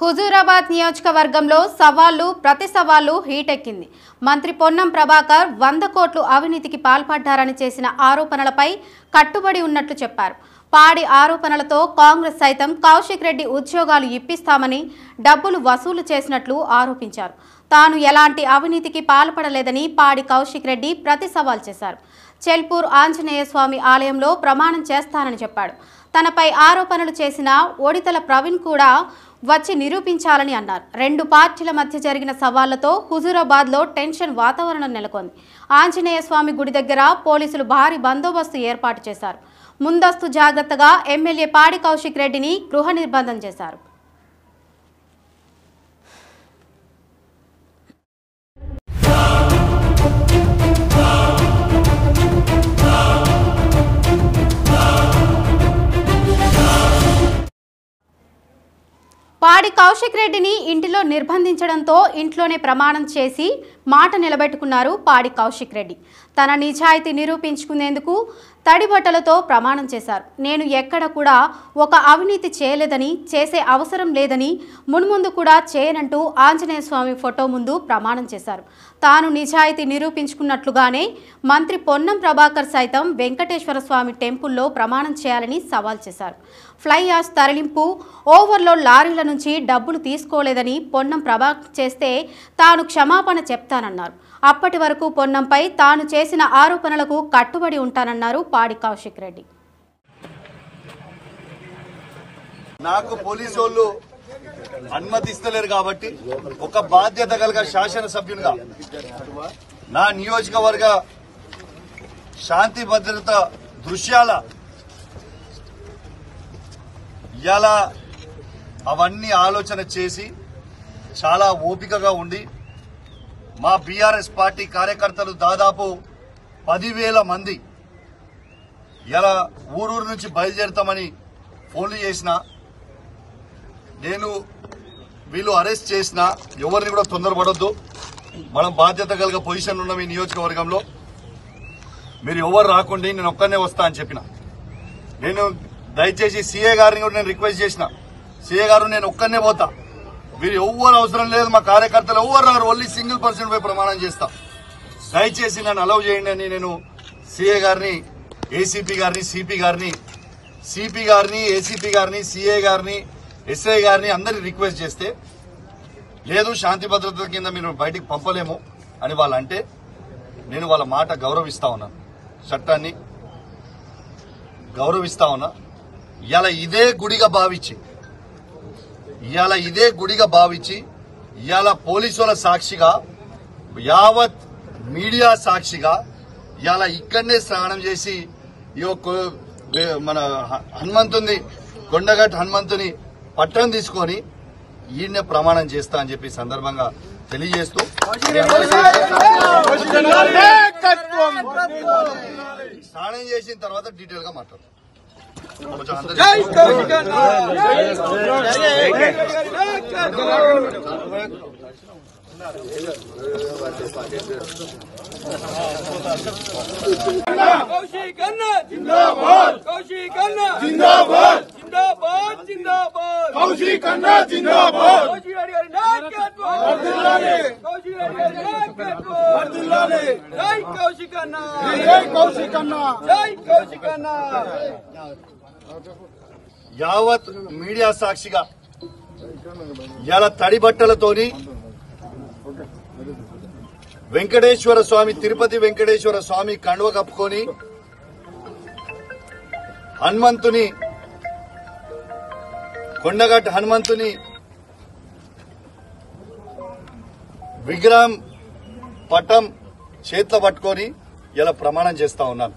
హుజూరాబాద్ నియోజకవర్గంలో సవాళ్ళు ప్రతి సవాళ్ళు హీటెక్కింది. మంత్రి పొన్నం ప్రభాకర్ వంద కోట్లు అవినీతికి పాల్పడ్డారని చేసిన ఆరోపణలపై కట్టుబడి ఉన్నట్లు చెప్పారు. పాడి ఆరోపణలతో కాంగ్రెస్ సైతం కౌశిక్ రెడ్డి ఉద్యోగాలు ఇప్పిస్తామని డబ్బులు వసూలు చేసినట్లు ఆరోపించారు. తాను ఎలాంటి అవినీతికి పాల్పడలేదని పాడి కౌశిక్ రెడ్డి ప్రతి సవాల్ చేశారు. చెల్పూర్ ఆంజనేయ స్వామి ఆలయంలో ప్రమాణం చేస్తానని చెప్పాడు. తనపై ఆరోపణలు చేసిన ఓడితల ప్రవీణ్ కూడా వచ్చి నిరూపించాలని అన్నారు. రెండు పార్టీల మధ్య జరిగిన సవాళ్ళతో హుజూరాబాద్లో టెన్షన్ వాతావరణం నెలకొంది. ఆంజనేయ స్వామి గుడి దగ్గర పోలీసులు భారీ బందోబస్తు ఏర్పాటు చేశారు. ముందస్తు జాగ్రత్తగా ఎమ్మెల్యే పాడి కౌశిక్ రెడ్డిని గృహ నిర్బంధం చేశారు. పాడి కౌశిక్ రెడ్డిని ఇంటిలో నిర్బంధించడంతో ఇంట్లోనే ప్రమాణం చేసి మాట నిలబెట్టుకున్నారు పాడి కౌశిక్ రెడ్డి. తన నిజాయితీ నిరూపించుకునేందుకు తడి బట్టలతో ప్రమాణం చేశారు. నేను ఎక్కడ కూడా ఒక అవినీతి చేయలేదని చేసే అవసరం లేదని మున్ముందు కూడా చేయనంటూ ఆంజనేయ స్వామి ఫోటో ముందు ప్రమాణం చేశారు. తాను నిజాయితీ నిరూపించుకున్నట్లుగానే మంత్రి పొన్నం ప్రభాకర్ సైతం వెంకటేశ్వర స్వామి టెంపుల్లో ప్రమాణం చేయాలని సవాల్ చేశారు. ఫ్లై యాష్ తరలింపు ఓవర్లో లారీల నుంచి డబ్బులు తీసుకోలేదని పొన్నం ప్రభాకర్ చేస్తే తాను క్షమాపణ చేస్తానన్నారు అప్పటి వరకు పొన్నంపై తాను చేసిన ఆరోపణలకు కట్టుబడి ఉంటానన్నారు పాడి కౌశిక్ రెడ్డి. నాకు పోలీసు వాళ్ళు అనుమతిస్తలేరు కాబట్టి ఒక బాధ్యత కలిగ శాసనసభ్యునిగా నా నియోజకవర్గ శాంతి భద్రత దృశ్యాల ఇలా అవన్నీ ఆలోచన చేసి చాలా ఓపికగా ఉండి మా బీఆర్ఎస్ పార్టీ కార్యకర్తలు దాదాపు పదివేల మంది ఇలా ఊరూరు నుంచి బయలుదేరుతామని ఫోన్లు చేసిన నేను వీళ్ళు అరెస్ట్ చేసిన ఎవరిని కూడా తొందరపడొద్దు. మనం బాధ్యత కలిగ పొజిషన్ ఉన్నాం ఈ నియోజకవర్గంలో. మీరు ఎవరు రాకుండా నేను ఒక్కనే వస్తా అని చెప్పిన. నేను దయచేసి సీఏ గారిని కూడా నేను రిక్వెస్ట్ చేసిన. సీఏ గారు నేను ఒక్కనే పోతా. మీరు ఎవ్వరు అవసరం లేదు మా కార్యకర్తలు ఎవ్వరు రారు ఓన్లీ సింగిల్ పర్సన్ పై ప్రమాణం చేస్తా. దయచేసి నన్ను అలౌ చేయండి అని నేను సీఏ గారిని ఏసీపీ గారిని సిపి గారిని సిపి గారిని ఏసీపీ గారిని సిఏ గారిని ఎస్ఐ గారిని అందరిని రిక్వెస్ట్ చేస్తే లేదు శాంతి భద్రత కింద మీరు బయటికి పంపలేము అని వాళ్ళు అంటే నేను వాళ్ళ మాట గౌరవిస్తా ఉన్నాను చట్టాన్ని గౌరవిస్తా ఉన్నా. ఇలా ఇదే గుడిగా భావించి ఇవాళ ఇదే గుడిగా భావించి ఇవాళ పోలీసుల సాక్షిగా యావత్ మీడియా సాక్షిగా ఇవాళ ఇక్కడనే స్నానం చేసి ఈ మన హనుమంతుని కొండగట్ హనుమంతుని పట్టం తీసుకొని ఈయన్నే ప్రమాణం చేస్తా అని చెప్పి సందర్భంగా తెలియజేస్తూ స్నానం చేసిన తర్వాత డీటెయిల్గా మాట్లాడతాం. కౌశిక్ అన్న జిందాబాద్ కౌశిక్ అన్న జిందాబాద్ జిందాబాద్ జిందాబాద్ కౌశిక్ అన్న జిందాబాద్ కౌశిక్ రెడ్డి గారి నాయకత్వం వర్ధిల్లాలి. కౌశిక్ రెడ్డి గారి నాయకత్వం వర్ధిల్లాలి. జై కౌశిక్ అన్న జై కౌశిక్ అన్న జై కౌశిక్ అన్న యావత్ మీడియా సాక్షిగా ఇలా తడి బట్టలతోని వెంకటేశ్వర స్వామి తిరుపతి వెంకటేశ్వర స్వామి కండువ కప్పుకొని హనుమంతుని కొండగట్టు హనుమంతుని విగ్రహం పటం చేతిలో పట్టుకొని ఇలా ప్రమాణం చేస్తా ఉన్నాను.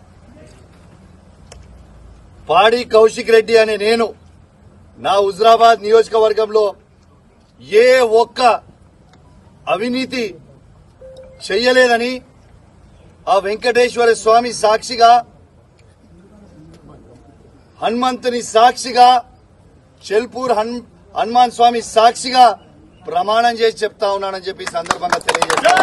పాడి కౌశిక్ రెడ్డి అనే నేను నా హుజరాబాద్ నియోజకవర్గంలో ఏ ఒక్క అవినీతి చెయ్యలేదని ఆ వెంకటేశ్వర స్వామి సాక్షిగా హనుమంతుని సాక్షిగా చెల్పూర్ హన్ హనుమాన్ స్వామి సాక్షిగా ప్రమాణం చేసి చెప్తా ఉన్నానని చెప్పి ఈ సందర్భంగా తెలియజేస్తాను